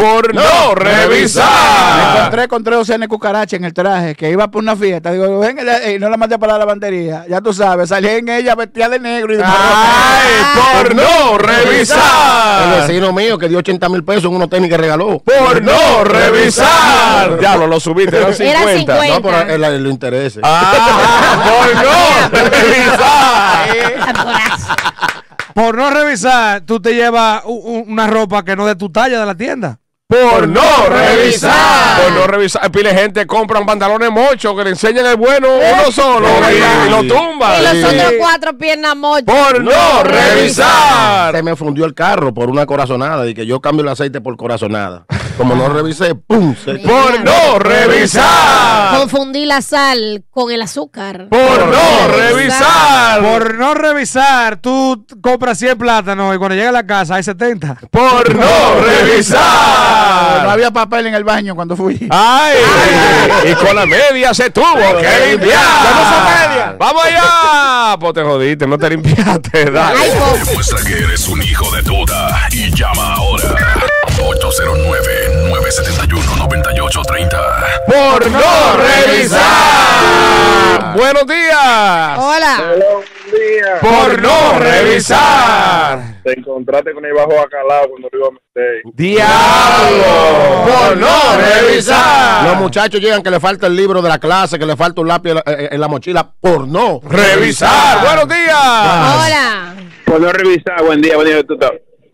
por no, Me revisar. encontré con tres docenas de cucarachas en el traje que iba por una fiesta. Digo, ven, eh, no la mandé para la lavandería. Ya tú sabes, salí en ella vestida de negro y de Ay, por no El revisar. vecino mío que dio 80 mil pesos en unos tenis que regaló. Por no revisar. Diablo, lo subiste, eran Era 50. 50. No, pero él, él lo interesa. Ah, por no revisar. Por no revisar, tú te llevas una ropa que no es de tu talla de la tienda. Por no revisar. Por no revisar. Pile gente compran pantalones mochos que le enseñan el bueno uno solo y, y lo tumban. Y los Sí. otros cuatro piernas mochas. Por no revisar. Se me fundió el carro por una corazonada y que yo cambio el aceite por corazonada. Como no revisé, ¡pum! Se- Por no revisar. Confundí la sal con el azúcar. Por no revisar. Por no revisar, tú compras 100 plátanos y cuando llega a la casa hay 70. Por no No revisar. había papel en el baño cuando fui. Ay, y con la media se tuvo que limpiar. Vamos allá. Pues te jodiste, no te limpiaste. Dale. Ay, Demuestra que eres un hijo de toda y llama ahora. 809-971-9830. Por no revisar. Buenos días. Hola. Por no revisar. Te encontraste con el bajo bacalao cuando lo iba a meter. Diablo. Por no revisar. Los muchachos llegan que le falta el libro de la clase, que le falta un lápiz en la, eh, mochila, por no. Revisar. Buenos días. Hola. Por no revisar, buen día, buen día. Tú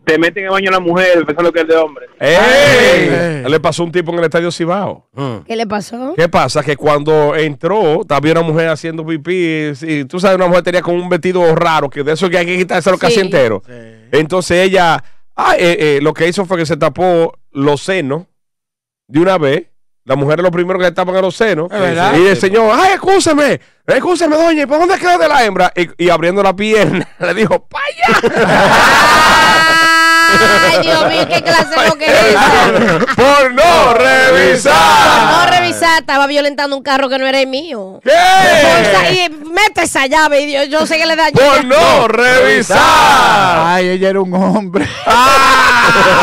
te meten en el baño a la mujer pensando que es de hombre. ¡Ey! Le pasó un tipo en el estadio Cibao. ¿Qué le pasó? ¿Qué pasa? Que cuando entró, había una mujer haciendo pipí. Y tú sabes, una mujer tenía como un vestido raro, que de eso que hay que quitárselo casi Sí. entero. Entonces ella, ah, eh, eh, lo que hizo fue que se tapó los senos de una vez. La mujer es lo primero que le tapan a los senos. Es verdad. Y el señor, ay, escúchame, escúchame, doña, ¿y ¿por dónde quedó de la hembra? Y, y abriendo la pierna, le dijo, ¡paya! Ay, Dios mío, qué clase de lo que es esa. Por no Por revisar. no revisar, estaba violentando un carro que no era el mío. ¿Qué? Bolsa, y mete esa llave y Dios, yo sé que le da Por no revisar. Ay, ella era un hombre.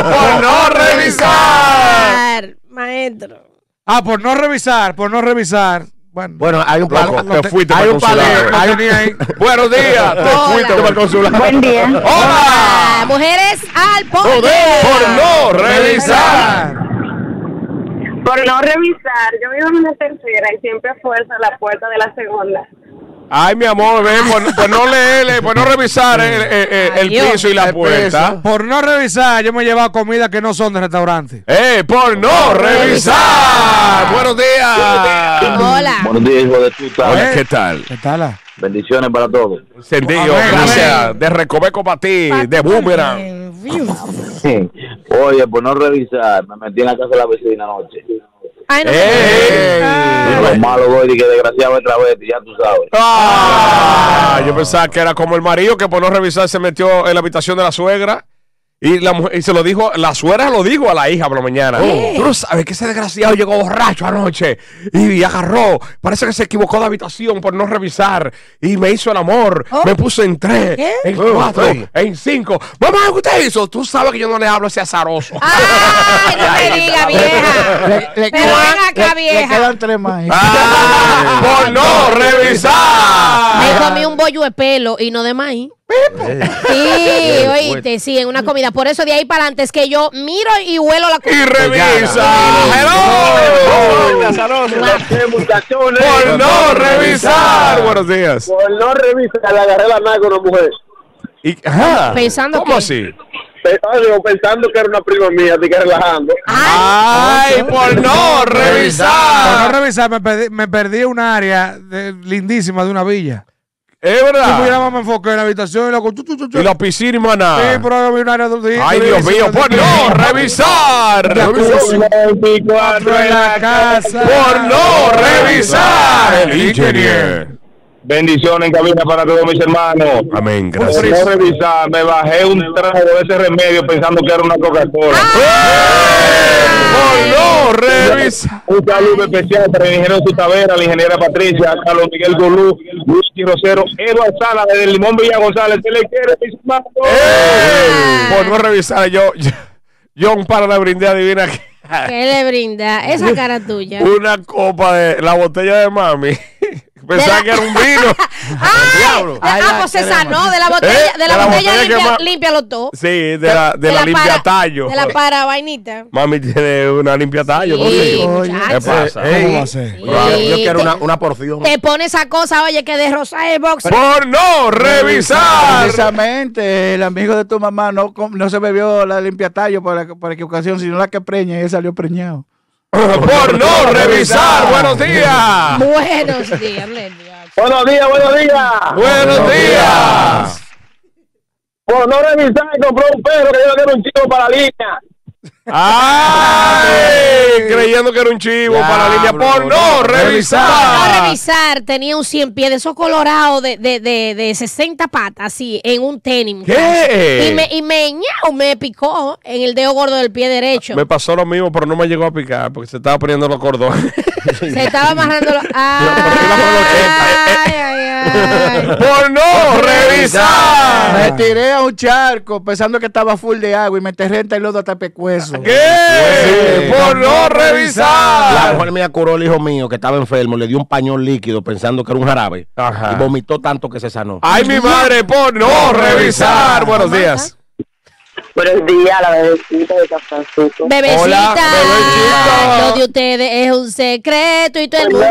Por no revisar. Maestro. Ah, por no revisar, por no revisar. Bueno, Bueno, hay un par Loco, lo te te- fuiste hay para un consulado. lo hay un- tenía ahí. Buenos días, te Hola. fuiste para el consulado. Buen día. ¡Hola! Mujeres al poder. Por no revisar. Por no revisar, yo vivo en una tercera y siempre fuerza la puerta de la segunda. Ay, mi amor, ven, por, por no leerle, por no revisar el, el- el- el Adiós. piso y la puerta. Por no revisar, yo me he llevado comida que no son de restaurante. ¡Eh, por no revisar! Buenos días. Hola. Buenos días, hijo de puta. Hola, ¿qué tal? ¿Qué tal? Bendiciones para todos. Amén, gracias. De Recoveco para ti, de Boomerang. Oye, por no revisar, me metí en la casa de la vecina anoche. Ay, no. ¡Ey! Ah. Los malos voy y que desgraciado otra vez, ya tú sabes. Ah, yo pensaba que era como el marido que por no revisar se metió en la habitación de la suegra y, la mujer, y se lo dijo, la suegra lo dijo a la hija por la mañana. Tú no sabes que ese desgraciado llegó borracho anoche y agarró, parece que se equivocó de habitación por no revisar y me hizo el amor, Oh. me puso en tres, ¿Qué? en cuatro, en cinco. Mamá, ¿qué usted hizo? Tú sabes que yo no le hablo a ese azaroso. Ay, no me diga. Le, le Pero quedan- ven acá, le- le quedan tres más. Ah, por no revisar. Me comí un bollo de pelo y no de maíz. Sí, oíste, sí, en una comida. Por eso de ahí para adelante es que yo miro y huelo la Y comida. revisa. Hello. Por no revisar. Buenos días. Por no revisar, le agarré la mano con una mujer. Y, ajá. Pensando ¿Cómo que- así? Ah, digo, Pensando que era una prima mía, así que relajando. Ay, por no Por no revisar. revisar, me perdí, me perdí un área de- lindísima de una villa. Es Y pues ya verdad. me enfoqué en la habitación y la chu, chu, chu, chu. Y la piscina y Sí, maná. pero había un área donde- Ay, Dios mío, por no revisar. 24 en la casa. Por no revisar. El ingeniero. Bendiciones en cabina para todos mis hermanos. Amén, Por gracias. no revisar, me bajé un trago de ese remedio pensando que era una Coca-Cola. Por no revisar. Un saludo especial para el ingeniero Tavera, la ingeniera Patricia, Carlos Miguel Golú, Luis Rosero, Eduardo Sala, desde el Limón Villa González, se le quiere, mis hermanos. Ey, Por no revisar, yo, yo, Yo un par le brindé, adivina qué. ¿Qué le brinda? Esa cara tuya. Una copa de la botella de mami. Pensaba que era un vino. ¡Ay! Ah, pues se sanó de la botella, ¿Eh? de la De la botella, limpia, limpia los dos. Sí, de la, de la limpia para- tallo. De la para vainita. Mami tiene una limpia tallo. ¿Qué muchacho. pasa? ¿Cómo va a ser? Sí. Yo quiero Te- una, una porción. Te pone esa cosa, oye, que de rosa el box. Por no revisar. Precisamente, el amigo de tu mamá no, no se bebió la limpia tallo por, por equivocación, sino la que preña y él salió preñado. Por no revisar. Buenos días. Buenos días. Buenos días, buenos días. Buenos días. Por no revisar, compró un perro que yo quiero un chico para la línea. Ay, creyendo que era un chivo para la línea. Por no Para no revisar. revisar, tenía un 100 pies de esos colorados de, de, de, de 60 patas, así, en un tenis. ¿Qué? Y me, y me, ñau, me picó en el dedo gordo del pie derecho. Me pasó lo mismo, pero no me llegó a picar porque se estaba poniendo los cordones. Se estaba amarrando los... Ay, ay, ay. Por no revisar. Me tiré a un charco pensando que estaba full de agua y me enterré en el lodo hasta el pecueso. ¿Qué? Por no La revisar. mujer mía curó al hijo mío que estaba enfermo, le dio un pañol líquido pensando que era un jarabe Ajá. y vomitó tanto que se sanó. Ay, mi madre, por no revisar. Buenos días. Buenos días, la bebecita de San Francisco. Bebecita, Hola, bebecita. lo de ustedes es un secreto y todo el mundo...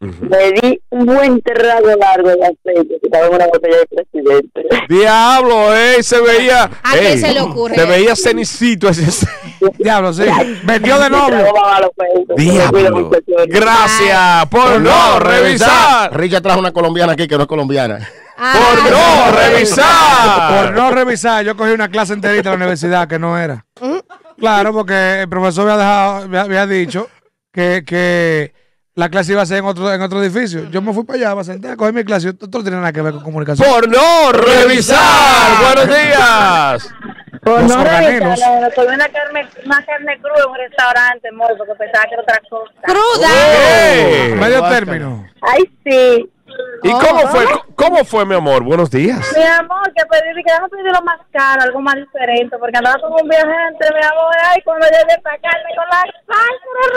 me di un buen trago largo de aceite que estaba en una botella de presidente. Diablo, eh, se veía. ¿A ey, se le ocurre? Se veía cenicito ese. Diablo, sí. Vendió de novio. Diablo. Gracias por no revisar. Richard trajo una colombiana aquí que no es colombiana. Ay, Por no revisar. Por no revisar, yo cogí una clase enterita en la universidad que no era. Claro, porque el profesor me había, dejado, me había dicho que, que la clase iba a ser en otro, en otro edificio. Yo me fui para allá, me senté a coger mi clase. Esto no tiene nada que ver con comunicación. Por no revisar. Buenos días. Por Los no organelos. revisar, comí una carne, una carne cruda en un restaurante, amor, porque pensaba que era otra cosa. ¡Cruda! Medio término. Ay, sí. ¿Y cómo fue? ¿Cómo fue, mi amor? Buenos días. Mi amor, que pedí, que déjame pedir lo más caro, algo más diferente, porque andaba con un viajante, mi amor, ay, cuando llegué para carne con la sangre,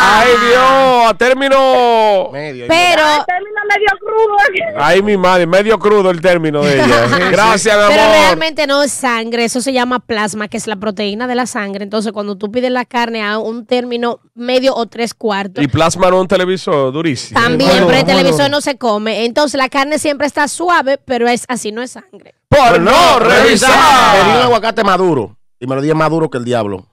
Ay, Dios, a término. Medio. pero, termina medio crudo. Ay, mi madre, medio crudo el término de ella. Gracias, mi pero amor. realmente no es sangre, eso se llama plasma, que es la proteína de la sangre. Entonces, cuando tú pides la carne a un término medio o tres cuartos, Y plasma no un televisor durísimo. también, Bueno, pero el televisor no se come. Entonces, la carne siempre está suave, pero es así, no es sangre. Por no Pedí un revisar. aguacate maduro y me lo di más duro que el diablo.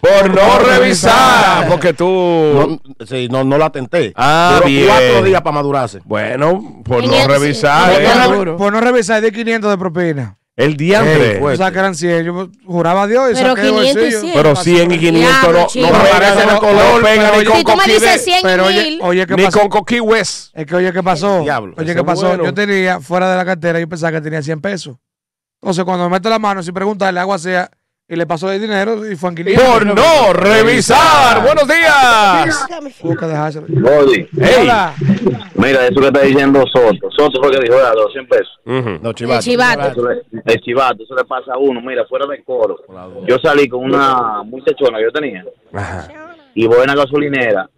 Por no revisar. Porque tú. No, sí, no, no la tenté. Ah, Duró bien. cuatro días para madurarse. Bueno, por no el- revisar. eh. Por no, por no revisar, di 500 de propina. El diantre. Pues. O sea, que eran 100. Yo juraba a Dios y Pero saqué el 500 y bolsillo. 100. Pero 100 y 500 no, Diablo, chico. no pegan Parecen en el color, no pero ni con Si tú me Coquí dices de- 100 Pero oye, mil, oye, ¿qué Ni pasó? con Coquí West. Es que oye, ¿qué pasó? Diablo, oye, ese ¿qué pasó? bueno. Yo tenía fuera de la cartera, yo pensaba que tenía 100 pesos. Entonces, cuando me meto la mano sin preguntarle, hago así y le pasó el dinero y fue en 500. Por no revisar. Buenos días. Body, Ey. Hola. mira, eso que está diciendo Soto. Soto fue que dijo, "Ah, 200 pesos. Ujú. No, el chivato. chivato. Eso le- el chivato, eso le pasa a uno. Mira, fuera del coro. Yo salí con una muchachona que yo tenía Ajá. y voy a una gasolinera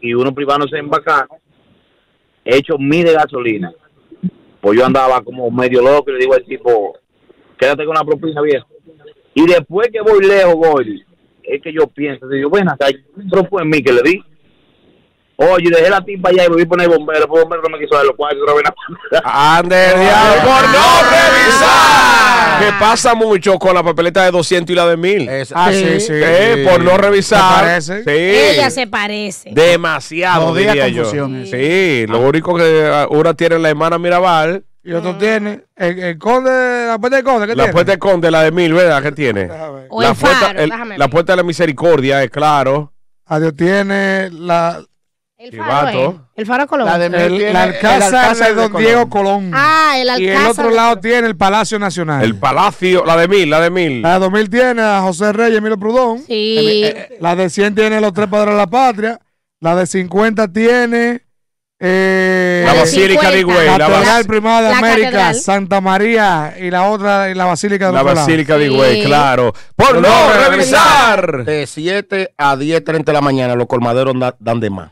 y uno privándose en bacano, he hecho mil de gasolina. Pues yo andaba como medio loco y le digo al tipo, quédate con la propina viejo. Y después que voy lejos, voy, es que yo pienso, digo, bueno, acá, fue en mí que le di. Oye, dejé la tipa allá y me vi poner bombero, el bombero no me quiso dar los cuartos, otra vez. Ande, diablo, por no revisar. Que pasa mucho con la papeleta de 200 y la de 1000. Es- Ah, sí, sí. Eh, por no revisar. ¿Te parece? Sí. Ella se parece. Demasiado, Jodida diría yo. confusión eso. Sí, lo único que ah, una tiene la hermana Mirabal, Y otro tiene el, el conde, la puerta del conde, ¿qué la tiene? puerta de Conde, la de 1000, ¿verdad? ¿Qué tiene? O la, el puerta, faro, el- déjame la puerta de la misericordia, es claro. Adiós tiene la, El faro, eh. El faro Colón. La de el, tiene la el alcázar de Don Colón. Diego Colón. Ah, el y el alcázar otro lado tiene el Palacio Nacional. El palacio, la de 1000, la de 1000. La de 2000 tiene a José Reyes, Emilio Prudón. Sí. La de 100 tiene los tres padres de la patria. La de 50 tiene Eh, La Basílica de Higüey. La, Catedral bas- Primada de La América, catedral. Santa María y la otra, y la Basílica de la. Basílica de Higüey, Sí. claro. Por no No, revisar. De 7 a 10.30 de la mañana los colmaderos da- dan de más.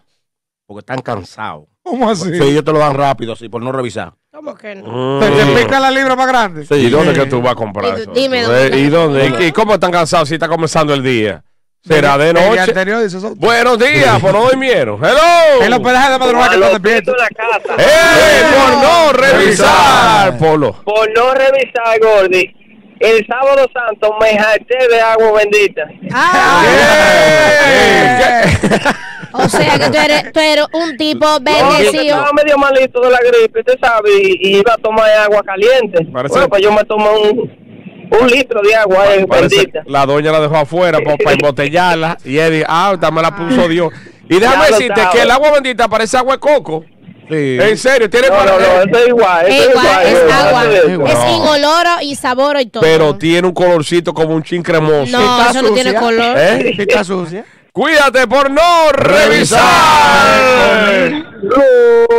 Porque están cansados. ¿Cómo así? Sí, ellos te lo dan rápido, así, por no revisar. ¿Cómo que no? Mm. ¿Te, te pica la libra más grande? ¿Y dónde que tú vas a comprar Y- eso? dime Eh, dónde. ¿Y dónde? ¿Y, y cómo están cansados si está comenzando el día? ¿Será de El día noche? anterior. Buenos días, por no durmieron. Hello. El hospedaje de madrugada que está despierto. la casa. ¡Eh! Por no revisar, Polo. Por no revisar, Gordy. El sábado santo me harté de agua bendita. Ah. ¿Qué? o sea que tú eres, tú eres un tipo No, yo bendecido. estaba medio malito de la gripe, usted sabe, y, y iba a tomar agua caliente. Parece- Bueno, pues yo me tomé un, un litro de agua eh, Parece- bendita. la doña la dejó afuera para embotellarla y Eddie, ah, me la puso Dios. Y déjame decirte que el agua bendita parece agua de coco. Sí. En serio, tiene No, para- no, no, eso es igual. Es igual, es agua. eso. igual. Es y sabor y todo. pero tiene un colorcito como un chin cremoso. no, está eso no tiene color. ¿Eh? Está sucia. Cuídate por no revisar. Gordy.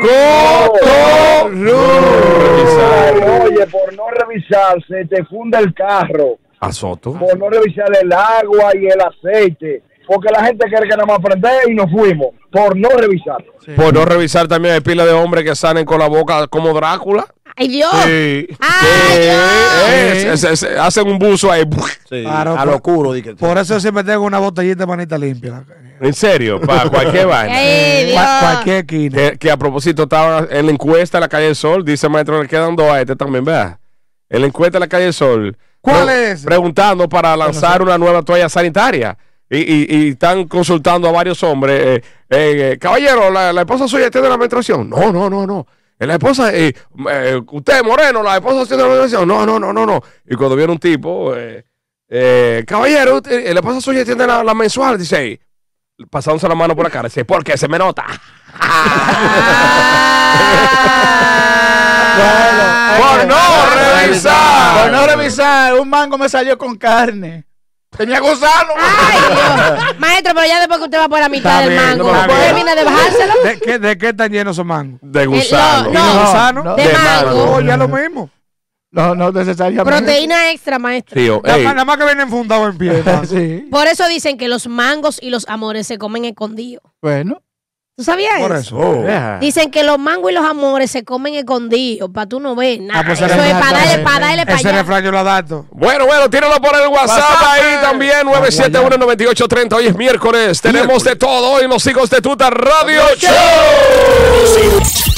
Coto. Revisar. Oye, por no revisar, se te funde el carro. Azoto. Por no revisar el agua y el aceite. Porque la gente quiere que nada más prender y nos fuimos. Por no revisar. Por no revisar también hay pila de hombres que salen con la boca como Drácula. Ay, Dios. Sí. Ay, Dios. Eh, se- se- se- hacen un buzo ahí. Sí, Claro, a lo oscuro. Por eso siempre tengo una botellita de manita limpia. En serio, para cualquier vaina. Ay, Dios. Cual- cualquier esquina. Que, que a propósito estaba en la encuesta de la calle del Sol, dice el maestro, le quedan dos a este también, vea. En la encuesta de la calle del Sol. ¿Cuál pre- es? Preguntando para lanzar una nueva toalla sanitaria. Y, y- y están consultando a varios hombres. eh, eh, eh, caballero, la, la esposa suya tiene la menstruación. No, no, no, no. La esposa, eh, eh, usted, Moreno, la esposa tiene la menstruación. No, no, no, no, no. Y cuando viene un tipo, eh, eh, caballero, usted- la esposa suya tiene la, la mensual, dice, pasándose la mano por la cara, dice, ¿por qué se me nota? Por no revisar. Por no revisar, un mango me salió con carne. Tenía gusano. Ay, Dios. Maestro, pero ya después que usted va por la mitad Está del bien, mango, no, termina de bajárselo. ¿De qué, ¿De qué están llenos esos mangos? De Eh, gusano. no, ¿Y los gusanos? no. De De mango. Oh, ya lo mismo. No, no necesariamente. Proteína extra, maestro. Tío, Nada más, nada más que vienen fundados en pie. mango. Sí. Por eso dicen que los mangos y los amores se comen escondidos. Bueno. ¿Tú sabías Por eso? eso. oh. Dicen que los mangos y los amores se comen escondidos, para tú no ver nada. Ah, pues eso ese es para darle, refrán- para darle para Ese allá. refrán yo lo adapto. Bueno, bueno, tíralo por el WhatsApp, WhatsApp. ahí también, 971-9830. Hoy es miércoles, tenemos de todo hoy los hijos de Tuta Radio Show.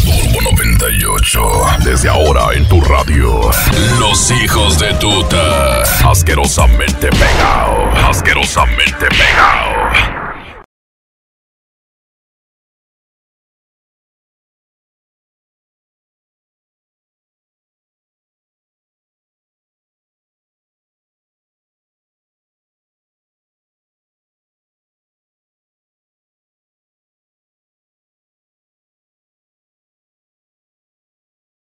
Turbo 98. Desde ahora en tu radio. Los hijos de tuta. Asquerosamente pegado. Asquerosamente pegado.